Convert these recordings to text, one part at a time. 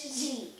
G.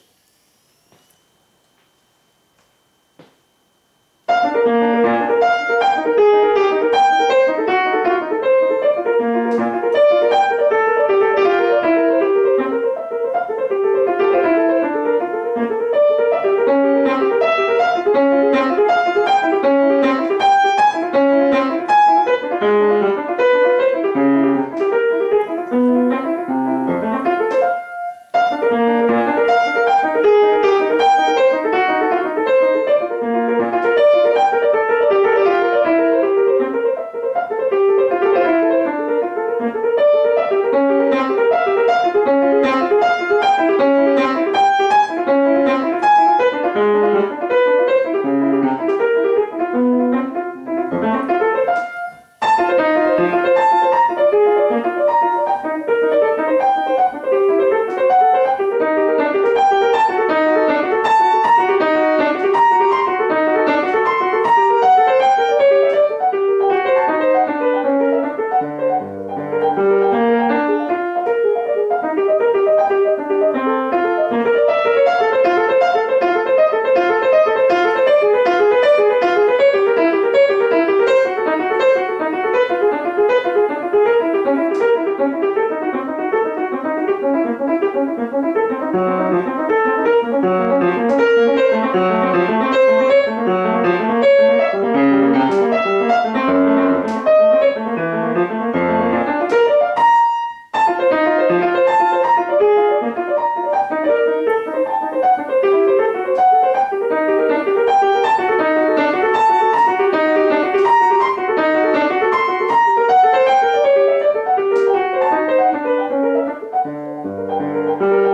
Música